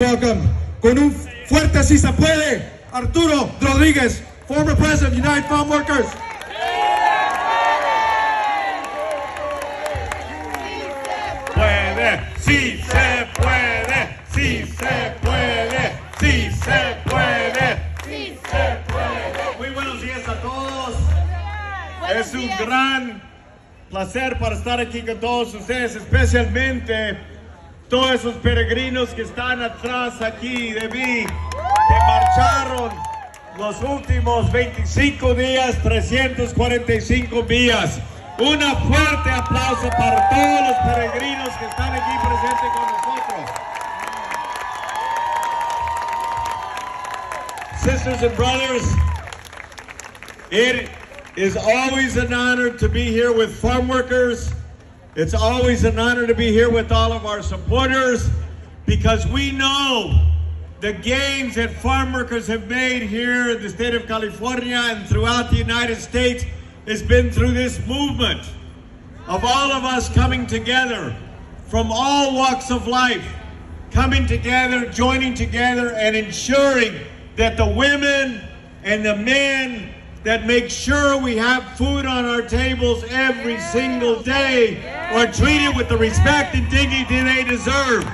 Welcome, con un fuerte si se puede, Arturo Rodriguez, former president of United Farm Workers. puede, sí se puede, sí se puede, sí se puede, sí se puede. Muy buenos días a todos. Es un gran placer para estar aquí con todos ustedes, especialmente todos esos peregrinos que están atrás aquí de mí, que marcharon los últimos 25 días, 345 días. Un fuerte aplauso para todos los peregrinos que están aquí presentes con nosotros. Sisters and brothers, it is always an honor to be here with farm workers. It's always an honor to be here with all of our supporters because we know the gains that farm workers have made here in the state of California and throughout the United States has been through this movement of all of us coming together from all walks of life, coming together, joining together, and ensuring that the women and the men that make sure we have food on our tables every single day are treated with the respect and dignity they deserve.